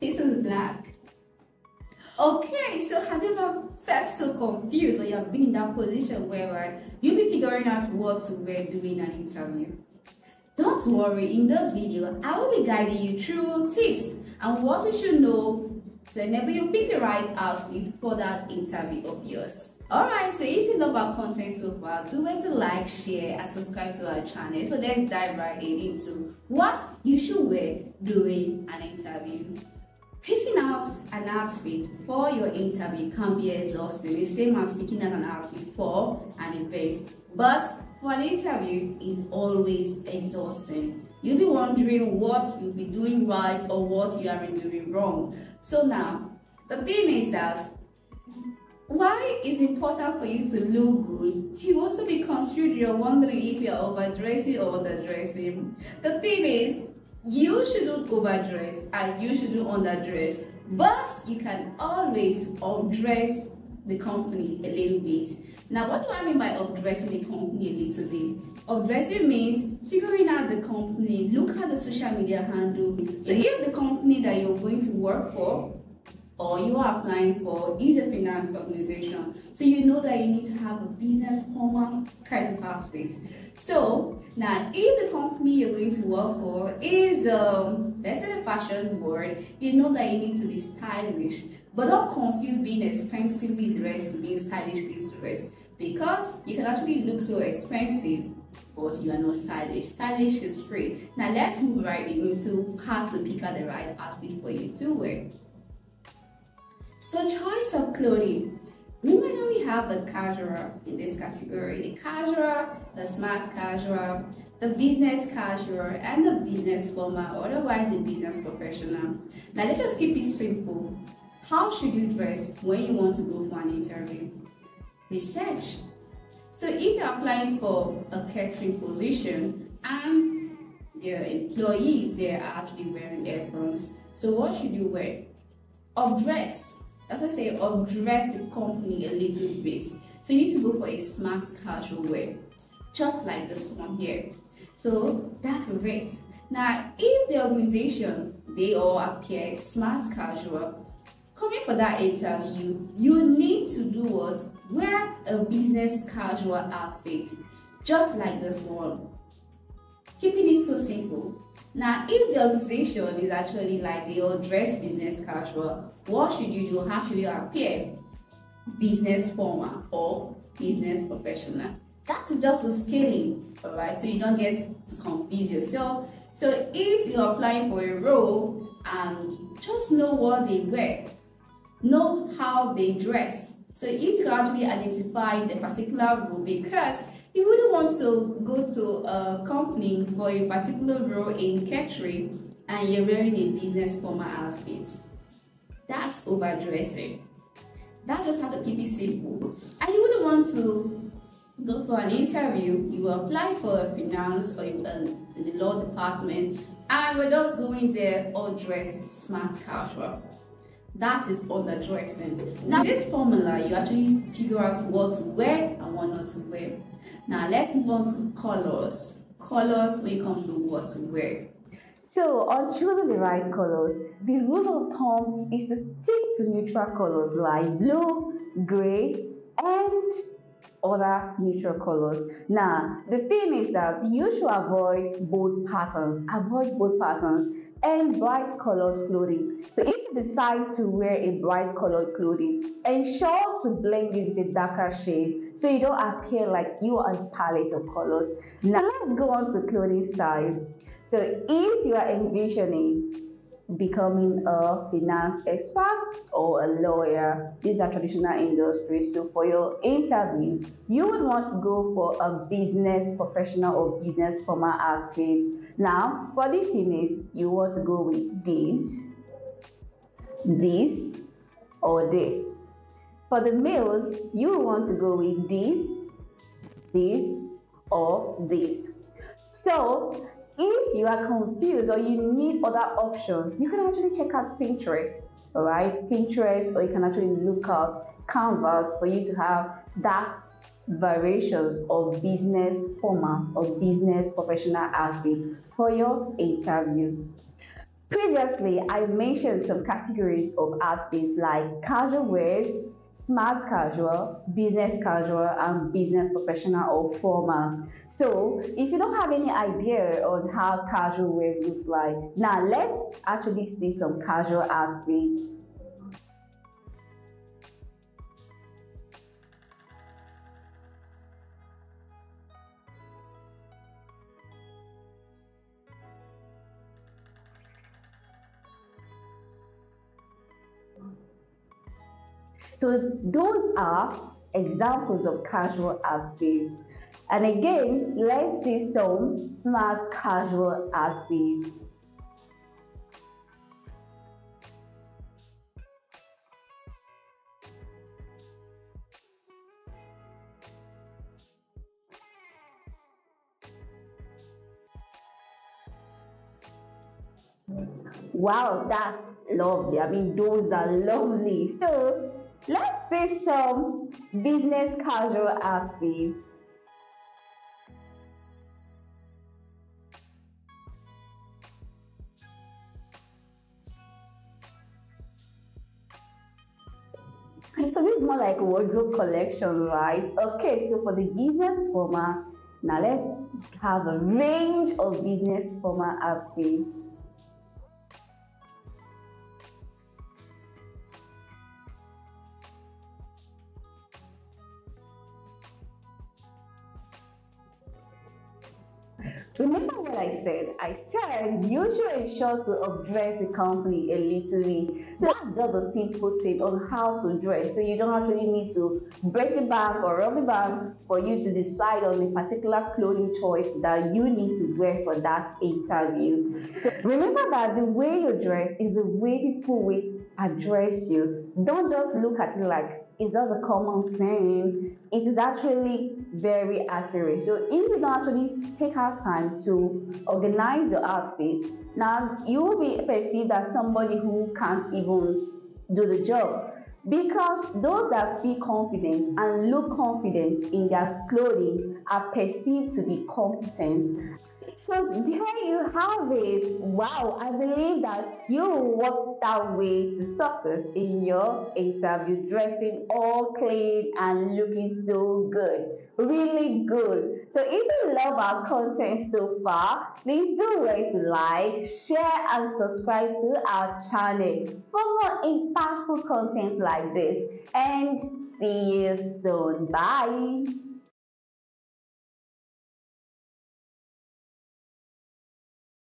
this is black. Okay, so have you ever felt so confused or you have been in that position where right, you'll be figuring out what to wear during an interview? Don't worry, in this video, I will be guiding you through tips and what you should know to enable you pick the right outfit for that interview of yours. Alright, so if you love our content so far, do want to like, share and subscribe to our channel. So let's dive right in into what you should wear during an interview. Picking out an outfit for your interview can be exhausting. The same as picking out an outfit for an event. But for an interview is always exhausting. You'll be wondering what you'll be doing right or what you are doing wrong. So now, the thing is that why it's important for you to look good, you also be confused, you're wondering if you're overdressing or underdressing. The thing is, you shouldn't overdress and you shouldn't underdress, but you can always undress the company a little bit. Now, what do I mean by updressing the company a little bit? Updressing means figuring out the company, look at the social media handle. So mm-hmm. if the company that you're going to work for or you are applying for is a finance organization. So you know that you need to have a business formal kind of outfit. So now if the company you're going to work for is um, let's say the fashion world, you know that you need to be stylish. But don't confuse being expensively dressed to being stylishly dressed because you can actually look so expensive but you are not stylish. Stylish is free. Now let's move right into how to pick out the right outfit for you to wear. So choice of clothing. Remember we have the casual in this category. The casual, the smart casual, the business casual, and the business formal, otherwise the business professional. Now let us keep it simple. How should you dress when you want to go for an interview? Research. So if you're applying for a catering position and the employees they are actually wearing aprons, so what should you wear? Of dress as I say, um, undress the company a little bit. So you need to go for a smart casual wear, just like this one here. So that is it. Now, if the organization, they all appear smart casual, coming for that interview, you need to do what? Wear a business casual outfit, just like this one. Keeping it so simple. Now, if the organization is actually like they all dress business casual, what should you do? How should you appear? Business formal or business professional. That's just the scaling, alright? So you don't get to confuse yourself. So if you're applying for a role and just know what they wear, know how they dress. So if actually identify the particular role because you wouldn't want to go to a company for a particular role in catering and you're wearing a business formal outfit. That's overdressing. That just have to keep it simple. And you wouldn't want to go for an interview, you apply for a finance or um, in the law department, and we're just going there all dressed smart casual. That is underdressing. Now, this formula, you actually figure out what to wear and what not to wear. Now, let's move on to colors. Colors when it comes to what to wear. So, on choosing the right colors, the rule of thumb is to stick to neutral colors like blue, gray, and other neutral colors. Now, the thing is that you should avoid bold patterns. Avoid bold patterns and bright colored clothing. So if you decide to wear a bright colored clothing, ensure to blend it with a darker shade so you don't appear like you are a palette of colors. Now let's go on to clothing styles. So if you are envisioning becoming a finance expert or a lawyer, these are traditional industries. So for your interview, you would want to go for a business professional or business formal outfit. Now, for the females, you want to go with this, this, or this. For the males, you want to go with this, this, or this. So if you are confused or you need other options, you can actually check out Pinterest, all right? Pinterest, or you can actually look out Canvas for you to have that variations of business format or business professional outfit for your interview. Previously, I mentioned some categories of outfits like casual wears, smart casual, business casual, and business professional or formal. So, if you don't have any idea on how casual wears looks like, now let's actually see some casual outfits. So those are examples of casual outfits. And again, let's see some smart casual outfits. Wow, that's lovely. I mean, those are lovely. So Let's see some business casual outfits. So this is more like a wardrobe collection, right? Okay, so for the business format, now let's have a range of business format outfits. Remember what I said? I said you should ensure to address the company a little bit. So that's just a simple tip on how to dress. So you don't actually need to break the bank or rob the bank for you to decide on a particular clothing choice that you need to wear for that interview. So remember that the way you dress is the way people will address you. Don't just look at it like it's just a common saying. It is actually very accurate. So if you don't actually take our time to organize your outfit, now you will be perceived as somebody who can't even do the job. Because those that feel confident and look confident in their clothing are perceived to be competent so there you have it. Wow, I believe that you walked that way to success in your interview, dressing all clean and looking so good. Really good. So if you love our content so far, please do wait to like, share, and subscribe to our channel for more impactful content like this. And see you soon. Bye.